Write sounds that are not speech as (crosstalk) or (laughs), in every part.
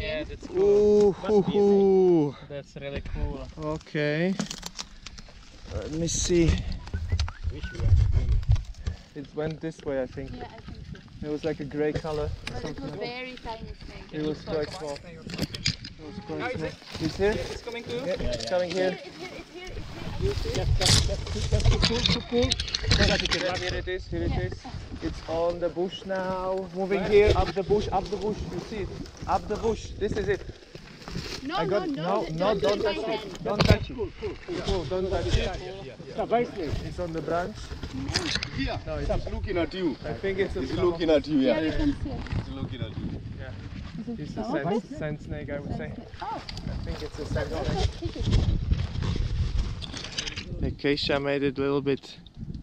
Yeah, that's cool. (laughs) Ooh, hoo, hoo. That's really cool. Okay. Let me see. It went this way, I think. Yeah, I think so. It was like a grey color. But it was very tiny snake. It was quite small. It was quite small. It's here? It's coming too. Yeah, it's coming here. It's here, it's here, it's here. Yeah, Here it is, here it is. It's on the bush now. Moving here, up the bush, up the bush. You see it? Up the bush. This is it. No, I got no, no, no, don't touch touch it. hand. Don't touch it. Cool, don't touch it. It's on the branch. Here, No, it's, it's looking at you. I think it's It's some looking at you, Yeah, yeah. we can see. It's looking at you. It's a sand, sand snake, I would say. Oh, I think it's a sand snake. okay, take it. Acacia made it a little bit di-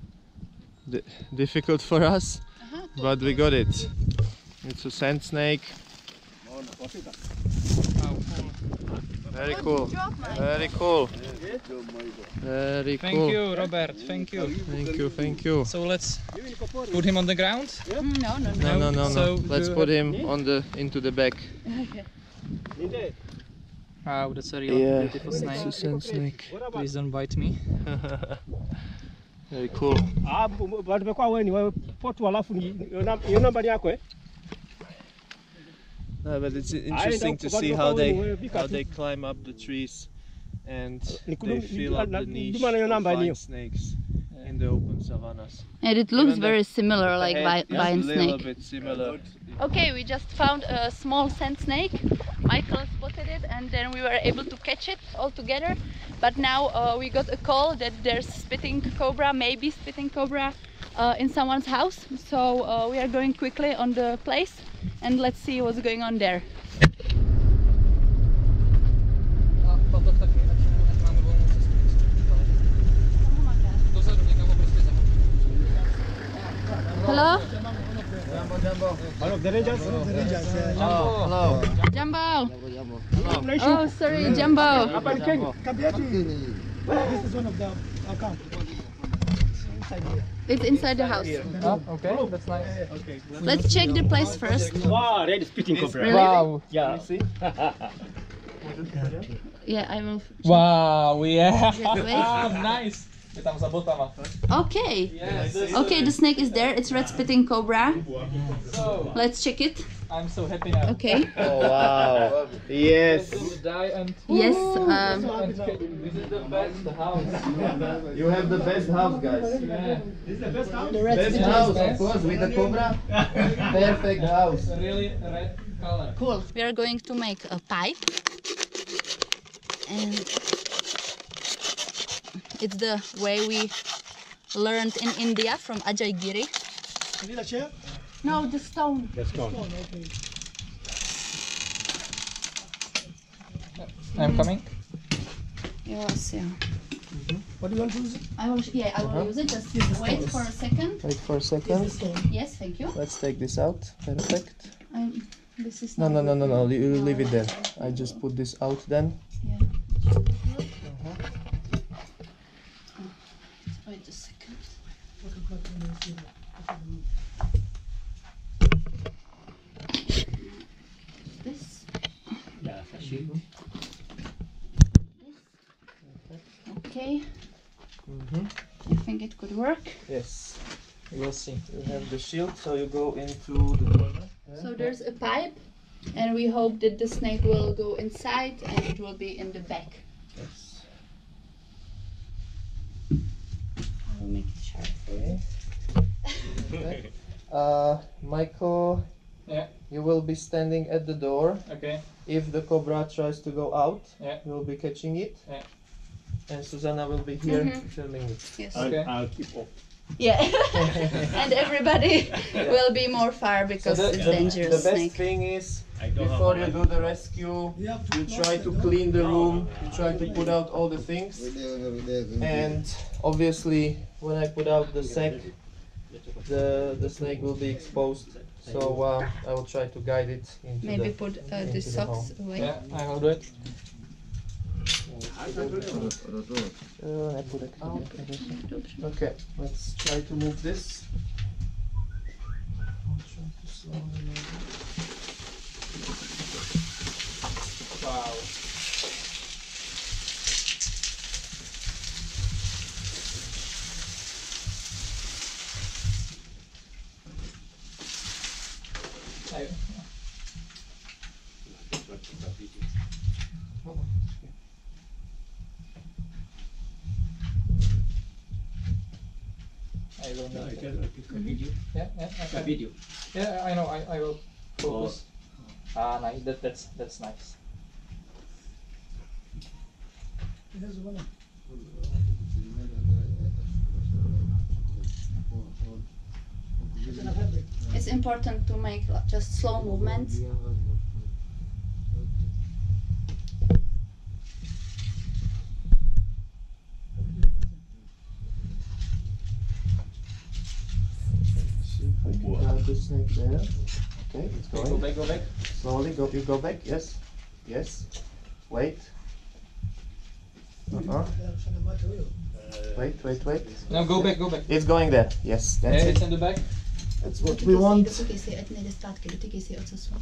difficult for us, Uh-huh. but we got it. It's a sand snake. Very cool. Drop my. Very cool. Thank you, Robert. Thank you. Thank you, thank you. So let's put him on the ground. Mm, No, no, no. No, no, no, no. So Let's put him on the into the back. Okay. Wow, that's a real Yeah, beautiful it's snake. a sand snake. Please don't bite me. (laughs) Very cool. Ah, bu- bu- tumekuwa wewe ni wewe potu alafu ni hiyo namba yako eh? No, but it's interesting to see how they how they climb up the trees and they Nikudum- fill up na- the niche duma na hiyo of namba ni hiyo. vine snakes in the open savannas. And it looks Even very similar like The head vi- is a little snake. bit similar. Okay, we just found a small sand snake. Michael spotted it and then we were able to catch it all together. But now uh, we got a call that there's spitting cobra, maybe spitting cobra, uh, in someone's house. So uh, we are going quickly on the place and let's see what's going on there. Hello, the rangers? Oh, hello. Jumbo! Mnaishi Oh, sorry, Jumbo! hapa ni Kenya. This is one of the account. It's inside the house. Oh, okay, that's nice. Let's check the place first. Wow, red spitting cobra. Really? Wow. Yeah. Yeah, I will. Wow, yeah. Just wait. (laughs) nice. Je za botama. Okay. Yes. Okay, the snake is there. It's red spitting cobra. So, Let's check it. I'm so happy now. Okay. Oh wow. Yes. Will die and Yes. Um, this is the best house. You have the best house, guys. Yeah. This is the best house, The best house, of course, with the cobra. Perfect house. Really red color. cool. We are going to make a pipe. And it's the way we learned in India from Ajay Giri. Need a chair? No, the stone. Let's go. I'm coming. Yes, yeah. What do you want to use? I will. Yeah, I will use it. Just wait for a second. Wait for a second. Yes, thank you. Let's take this out. Perfect. Um, this is No, not no, no, no, no. You leave it there. I just put this out then. Yeah. Wait a second. This. Okay. Mhm. You think it could work? Yes. We'll see. You have the shield, so you go into the corner. So there's a pipe, and we hope that the snake will go inside and it will be in the back. Yes. I will make it sharp for you. Okay. Uh, Michael. Yeah. You will be standing at the door. Okay. If the cobra tries to go out, Yeah. you'll be catching it. Yeah. And Susanna will be here Mhm. filming it. Yes. Okay. I'll keep off. Yeah. (laughs) and everybody will be more far because the, it's the- dangerous the best snake. thing is before you do the rescue, you try to clean the room, you try to put out all the things. And obviously, when I put out the sack, the the snake will be exposed. So uh, I will try to guide it into Maybe the. put uh, into the the socks away. Yeah, I will do it. Uh, I put it out. Okay, let's try to move this. I'll try to slowly move it. Wow. I- I don't know. Yeah, yeah, yeah. video. Yeah, I know. I, I will focus. Ah, nice. That that's that's nice. It's important to make just slow movements. We the snake there. Okay, it's Okay, go back, go back. Slowly, go, you go back, yes, yes. Wait. Uh-huh. Wait, wait, wait. No, go back, go back. It's going there, yes, Yeah, that's it's it. in the back. That's what we want. Dotykaj si, ať nejde zpátky, dotykaj si ocasu.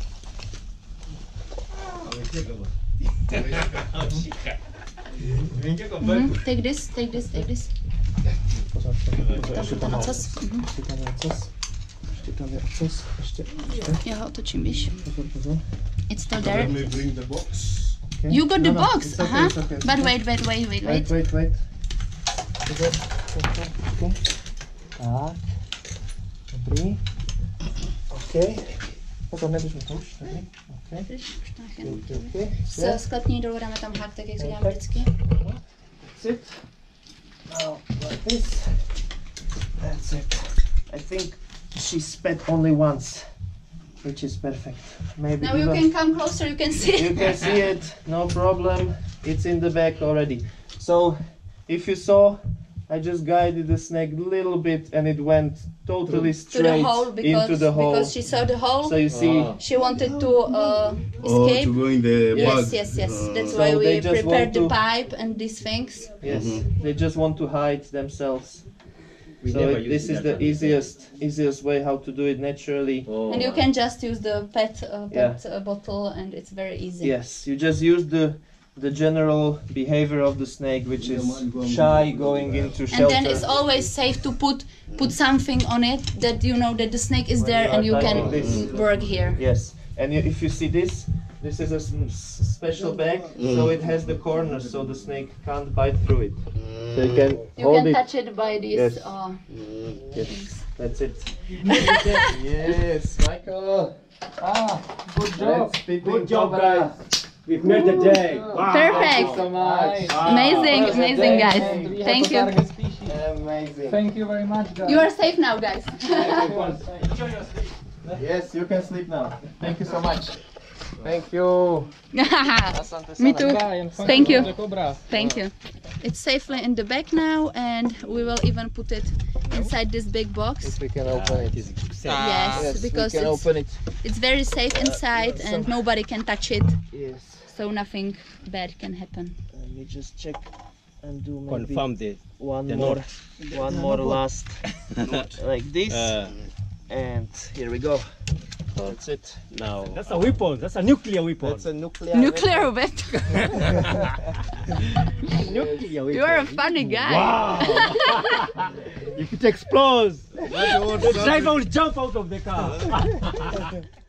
Mhm, Take this, take this, take this. Tam ten ocas. Ocas. Jeszcze ocas. Jeszcze, jeszcze. Ja ho otočím, víš. Pozor, pozor. It's still there. Let me bring the box. Okay. You got the No, no, box, okay, uh-huh. okay, But okay. wait, wait, wait, wait, Wait, wait. wait, wait. Pozor, pozor, okay. Tak. Dobrý. OK. Pozor, neběž mi to už. Dobrý. OK. Okay, okay. S sklepní dolů dáme tam hák, tak jak říkám Okay. vždycky. That's it. Now, like this. That's it. I think she spat only once, which is perfect. Maybe Now you can come closer, you can see you it. can see it, no problem. It's in the back already. So, if you saw, I just guided the snake a little bit and it went totally To straight the hole because, into the hole. because she saw the hole. So you see, She wanted to uh, Oh, escape. to go in the Yes, bag. yes, yes. Uh, That's So why we prepared want the to- pipe and these things. yes, Mhm. they just want to hide themselves. We so never it- use this is the one. easiest easiest way how to do it naturally. Oh. And you can just use the pet uh, Yeah. pet uh, bottle, and it's very easy. Yes, you just use the the general behavior of the snake, which is shy, going into shelter And then it's always safe to put put something on it that you know that the snake is When there you and you can this. work here. Yes, and you, if you see this, this is a special bag, so it has the corners, so the snake can't bite through it. So you can You hold can it. touch it by these Yes. uh, Yes, that's it. (laughs) yes, Michael. Ah, good job. Good job, cobra. guys. We've made the day. Wow. Perfect. so much. Amazing, Well, amazing, guys. and Thank you. Amazing. Thank you very much, guys. You are safe now, guys. (laughs) Yes, you can sleep now. Thank you so much. Thank you. (laughs) Me too. Bye, and Thank you. Thank you. It's safely in the bag now, and we will even put it inside this big box. If we can open it. Yes, Yes, because we can it's, open it. it's very safe inside and nobody can touch it, Yes. so nothing bad can happen. Let me just check and do maybe Confirm the one the more, one more (laughs) last, (laughs) like this, uh, and here we go. That's it. now. That's a weapon. That's a nuclear weapon. That's a nuclear. Nuclear weapon. (laughs) nuclear weapon. You are a funny guy. Wow! (laughs) if it explodes, the driver will jump out of the car. (laughs)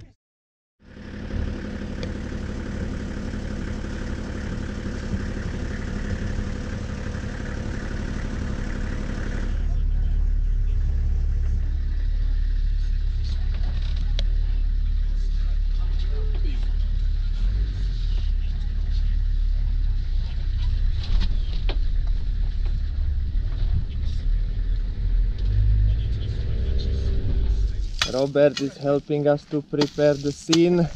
Robert is helping us to prepare the scene.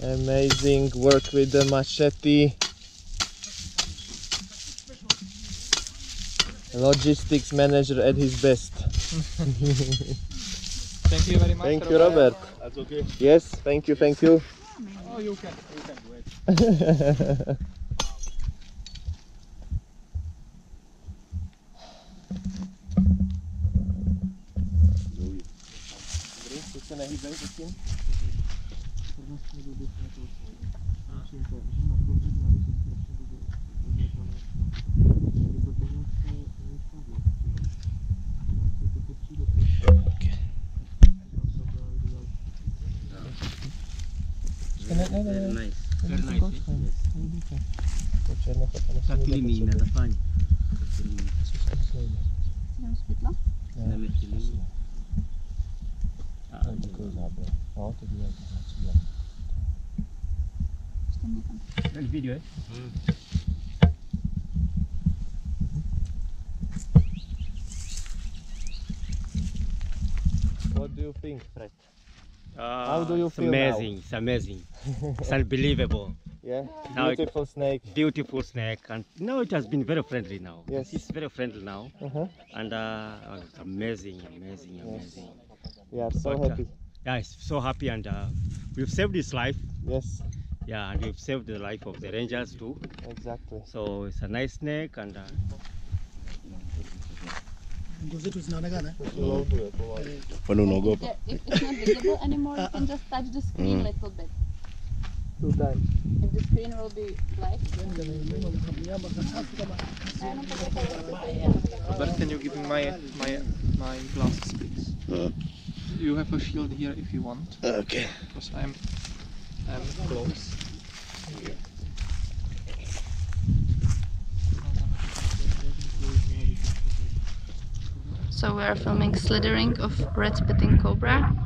Amazing work with the machete. Logistics manager at his best. (laughs) Thank you very much. Thank you, Robert. That's okay. Yes, thank you, thank you. Oh, you can. You can do it. (laughs) Ni video eh? What do you think, Fred? How do you it's feel now? amazing. It's amazing. it's unbelievable. (laughs) Yeah, Now it- beautiful snake. Beautiful snake, and now it has been very friendly now. Yes. It's very friendly now, Uh-huh. and uh, oh, it's amazing, amazing, amazing. We are so But, uh, happy. Yeah, it's so happy, and uh, we've saved his life. Yes, Yeah, and we've saved the life of the rangers too. exactly. So it's a nice snake, and uh, Kwani unaogopa? Yeah, if it's not visible anymore, you can just touch the screen a little bit. Two times. If the screen will be black. But can you give me my my my glasses, please? Uh. You have a shield here if you want, Okay. because I'm I'm close. So we are filming slithering of red spitting cobra.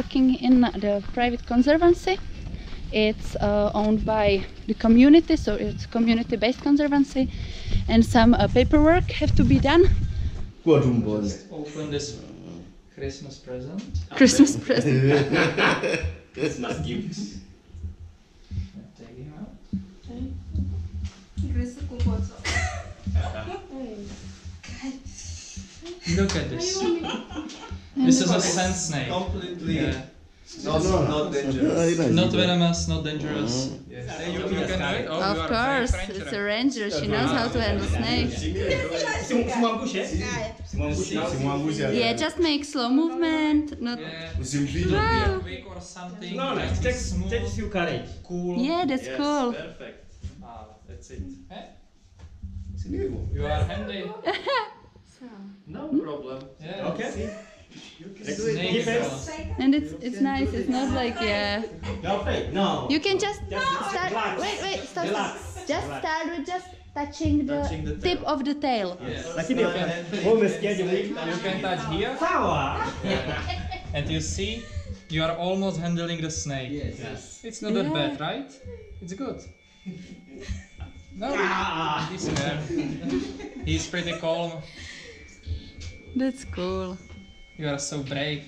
working in the private conservancy. It's uh, owned by the community, so it's community-based conservancy, and some uh, paperwork have to be done. Kuwa tu mpole. Open this Christmas present. Christmas present. (laughs) Christmas gifts. Take him out. Look at this. This is a sand snake. Completely. Yeah. Not, not dangerous. Not venomous, not dangerous. You, you can do it. Oh, Of course, it's a ranger. She knows how to handle snakes. Yeah, just make slow movement. Not. Yeah. Usimpige. Wow. Quick or something. No, no, like it takes, smooth, takes you courage. cool. Yeah, that's cool. Perfect. Ah, that's it. Eh, Si ni? You are handy. (laughs) No problem. Yeah. Okay. Snake Defense. fellas. And it's it's nice. It's not like yeah. You're? No. You can just Just start. Wait, wait, stop, stop. Relax. Just start with just touching the, Touching the tip tail. of the tail. Lakini wewe umesikiaje mwili? You can touch here, Sawa. (laughs) and you see, you are almost handling the snake. Yes. yes. It's not that Yeah. bad, right? It's good. No, ah. he's scared. He's pretty calm. That's cool. You are so brave.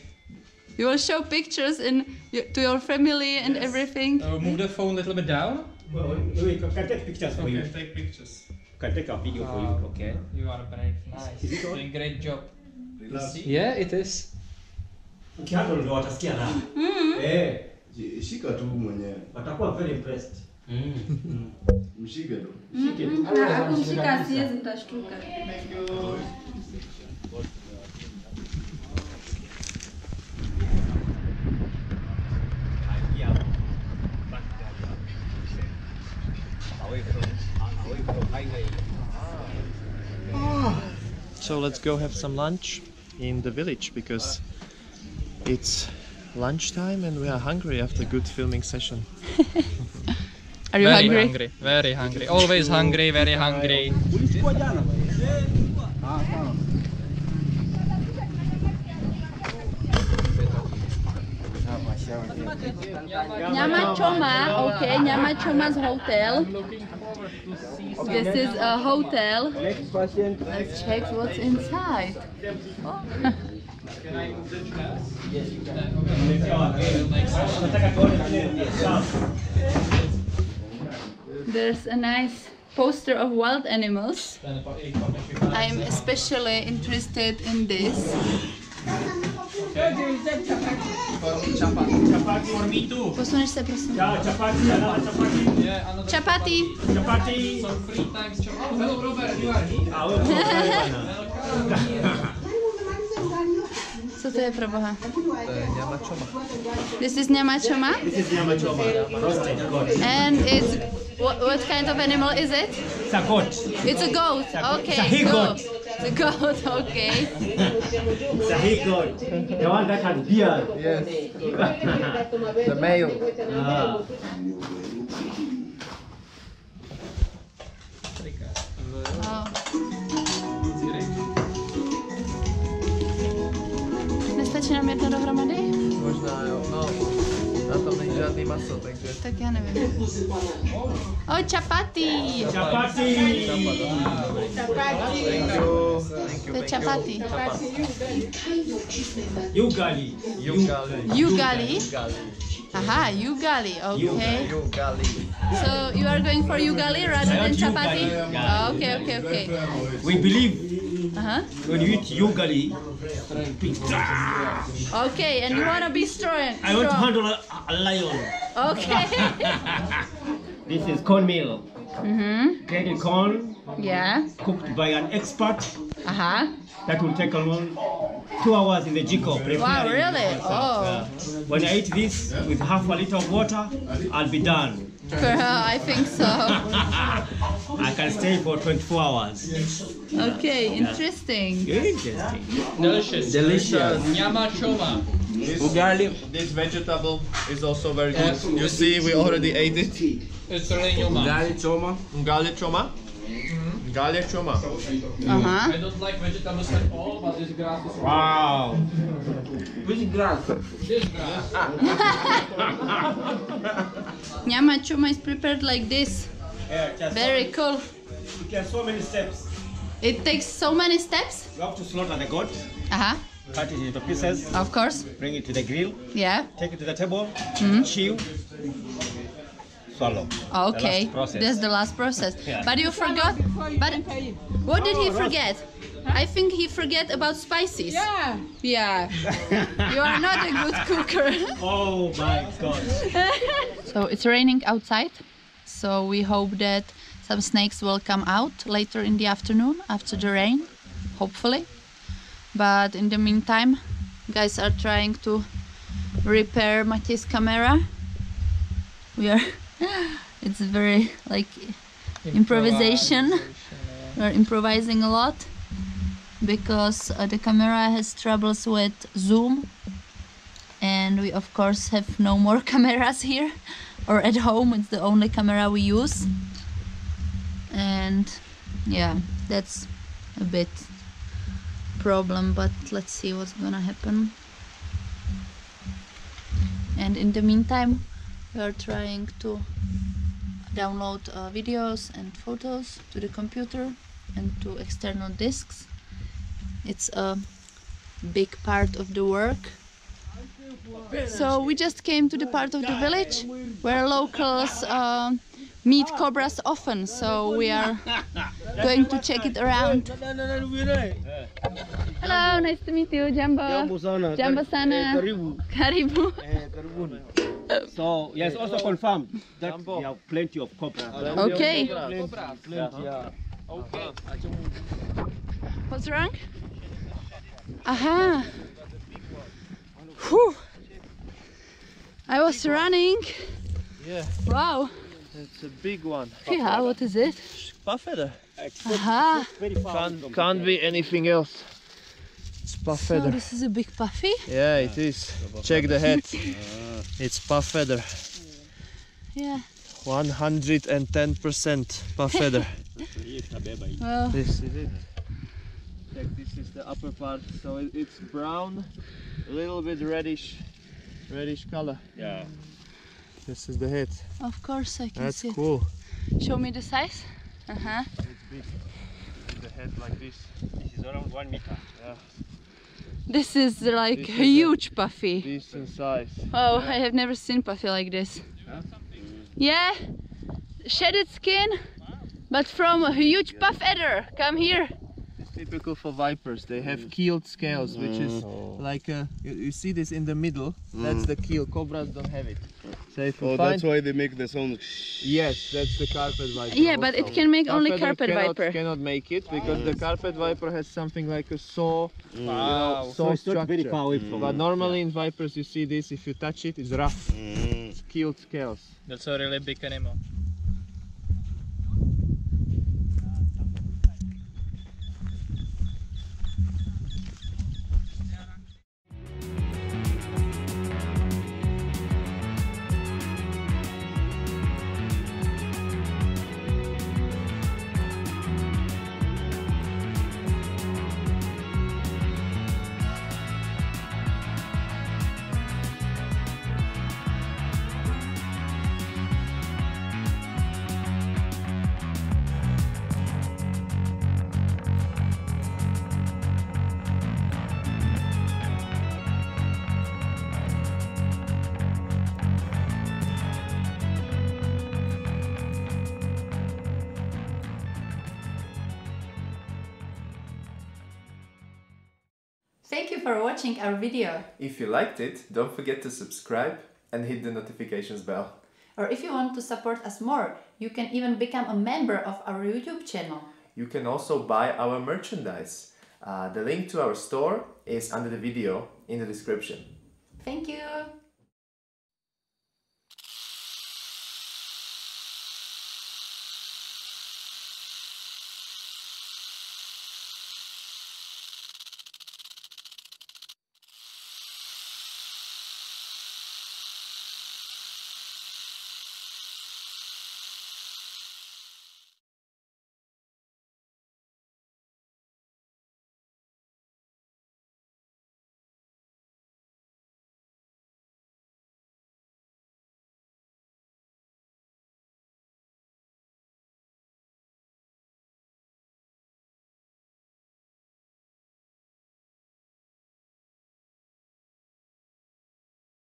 You will show pictures in to your family and everything. Uh, move the phone a little bit down. Well, we can take pictures for you. Okay, take pictures. Can take a video for you, okay? You are brave. Nice. Is it on? Doing great job. Relax. Yeah, it is. Ukianza ndo watasikia raha. Eh, Ji- Shika tu mwenyewe. watakuwa very impressed. (laughs) Mshike tu. Shike tu. Akumshika asiwezi mtashtuka. Yeah. Back there, Away from, away from highway. So let's go have some lunch in the village because It's lunchtime and we are hungry after a good filming session. (laughs) Are you very hungry? hungry? Very hungry. Always hungry, very hungry. Nyama Choma, okay, Nyama Choma's hotel. This is a hotel. Let's check what's inside. Oh. (laughs) There's a nice poster of wild animals. I'm especially interested in this. Posuniesz se prosím. Chapati, another chapati. Yeah, another Chapati. Chapati. So three times. Oh, hello Robert, you are here. (laughs) Co to je pro boha? This is Nyama Choma This is nyama choma. Roasted goat. and it's what, what kind of animal is it? It's a goat. It's a goat. Okay, It's a he goat. Goat. It's a goat. Okay. It's a he goat. The one that has beard. Yes. the male. Ah. Wow. Nestačí nám jedno dohromady? Možná jo. No, na tom není žádný maso, takže... Tak já nevím. Oh, chapati. Chapati. Thank you. Thank you. To je chapati. Ugali. Yugali. Yugali. Yugali. Aha, yugali. Okay. Yugali. So you are going for yugali rather than chapati? Oh, okay, okay, okay. We believe Uh-huh. when you eat ugali, Okay, and you wanna be strong. I want to handle a, a lion. Okay. (laughs) This is cornmeal. mhm. Grated corn Yeah. cooked by an expert. Uh-huh. That will take around two hours in the jiko. Wow, really? Oh. Yeah. When I eat this with half a liter of water, I'll be done. I think so. (laughs) I can stay for 24 hours. Okay, interesting. Interesting. Delicious. Delicious. Uh, Nyama choma. Ugali. This vegetable is also very good. You see, we already ate it. It's really. Ugali choma. Ugali choma. Ugali choma. Uh-huh. I don't like vegetables at all, but this grass is Wow. Which grass? This grass. (laughs) Nyama choma is prepared like this. Yeah, just Very cool. It has so many steps. It takes so many steps. You have to slaughter the goat, Uh-huh. cut it into pieces, Of course. bring it to the grill, Yeah. take it to the table, Mm Mhm. chew, swallow. Okay. last process. That's the last process. Yeah. But you forgot. But what did he oh, forget? I think he forget about spices. Yeah. Yeah. (laughs) you are not a good cooker. (laughs) Oh my god. (laughs) so it's raining outside. So we hope that some snakes will come out later in the afternoon after the rain, hopefully. But in the meantime, guys are trying to repair Matisse camera. We are (laughs) it's very like improvisation. We're improvising a lot because uh, the camera has troubles with zoom and we of course have no more (laughs) cameras here or at home. It's the only camera we use. And yeah that's a bit problem but let's see what's gonna happen. And in the meantime we are trying to download uh, videos and photos to the computer and to external disks it's a big part of the work so we just came to the part of the village where locals uh, meet cobras often. So we are going to check it around. Hello, nice to meet you, Jumbo. Jambo sana. Jambo sana. Eh, Karibu. Karibu. Karibuni. So, yes, also confirmed that we have plenty of cobra. Okay. Plenty, plenty. Uh-huh. What's wrong? Aha. Whew. I was running. Yeah, Wow. it's a big one. Yeah, what is it? Buffalo. Aha. Very. Can't, can't be anything else. It's puff So this is a big puffy. Yeah, it is. Check the head. It's puff adder. Yeah. 110% puff adder. (laughs) Well, this is it. Check, this is the upper part. So it, it's brown, a little bit reddish, reddish color. Yeah. This is the head. of course I can That's see. cool. Show me the size. Uh huh. It's big. The head like this. This is around one meter. Yeah. This is like This a is a- huge puffy. Decent size. Oh, I have never seen puffy like this. Yeah, shedded skin, but from a huge puff adder. Come here. It's typical for vipers. They have mm. keeled scales, which is mm. oh. like a, you, you see this in the middle. That's mm. the keel. Cobras don't have it. So if Oh, find that's why they make the sound. Yes, that's the carpet viper. Yeah, but it can make only Carpet carpet cannot, viper. cannot make it because the carpet viper has something like a saw, you know, Wow. saw So it's not very powerful. far away from. But normally in vipers you see this, if you touch it, it's rough. It's keeled scales. That's a really big animal. For watching our video. If you liked it, don't forget to subscribe and hit the notifications bell. Or if you want to support us more, you can even become a member of our YouTube channel. You can also buy our merchandise. Uh, the link to our store is under the video in the description. Thank you.